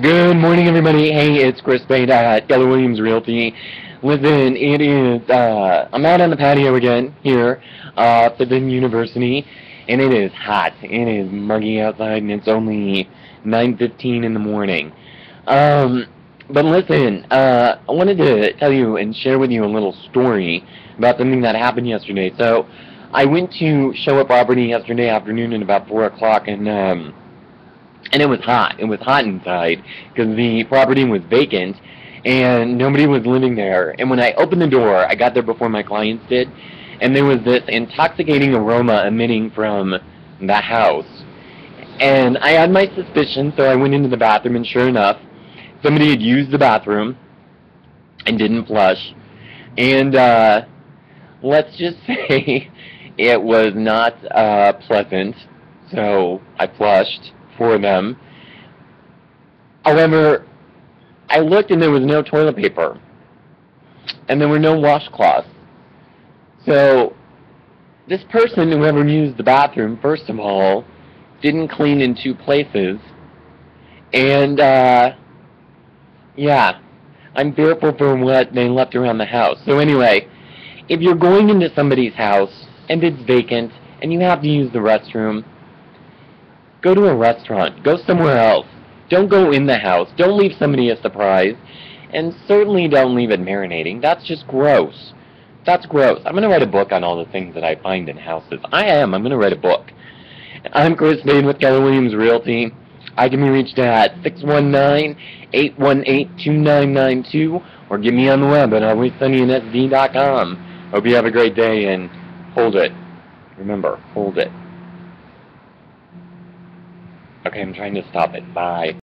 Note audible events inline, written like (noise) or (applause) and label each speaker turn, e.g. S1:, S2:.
S1: Good morning, everybody. Hey, it's Chris Spade at Keller Williams Realty. Listen, it is, uh, I'm out on the patio again here, uh, the University, and it is hot. It is muggy outside, and it's only 9.15 in the morning. Um, but listen, uh, I wanted to tell you and share with you a little story about something that happened yesterday. So, I went to show a property yesterday afternoon at about 4 o'clock, and, um, and it was hot. It was hot inside because the property was vacant and nobody was living there. And when I opened the door, I got there before my clients did, and there was this intoxicating aroma emitting from the house. And I had my suspicions, so I went into the bathroom, and sure enough, somebody had used the bathroom and didn't flush. And uh, let's just (laughs) say it was not uh, pleasant, so I flushed for them. However, I looked and there was no toilet paper. And there were no washcloths. So, this person, whoever used the bathroom, first of all, didn't clean in two places. And, uh, yeah, I'm fearful for what they left around the house. So anyway, if you're going into somebody's house and it's vacant and you have to use the restroom, Go to a restaurant. Go somewhere else. Don't go in the house. Don't leave somebody a surprise. And certainly don't leave it marinating. That's just gross. That's gross. I'm going to write a book on all the things that I find in houses. I am. I'm going to write a book. I'm Chris Spade with Keller Williams Realty. I can be reached at 619-818-2992 or get me on the web at alwayssunnyinsd.com. Hope you have a great day and hold it. Remember, hold it. Okay, I'm trying to stop it. Bye.